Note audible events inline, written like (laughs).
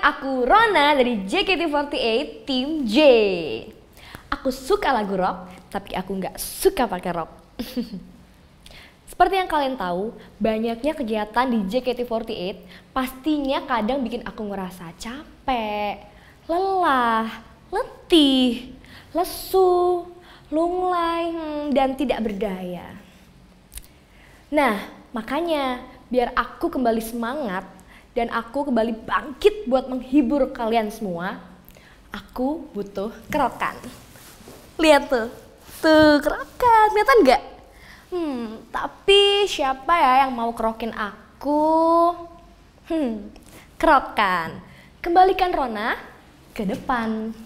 Aku Rona dari JKT48 Tim J. Aku suka lagu rock, tapi aku nggak suka pakai rok. (laughs) Seperti yang kalian tahu, banyaknya kegiatan di JKT48 pastinya kadang bikin aku ngerasa capek, lelah, letih, lesu, lunglai, hmm, dan tidak berdaya. Nah, makanya biar aku kembali semangat dan aku kembali bangkit buat menghibur kalian semua, aku butuh kerokan. Lihat tuh, tuh kerokan, kelihatan nggak? Hmm, tapi siapa ya yang mau kerokin aku? Hmm, kerokan. Kembalikan Rona ke depan.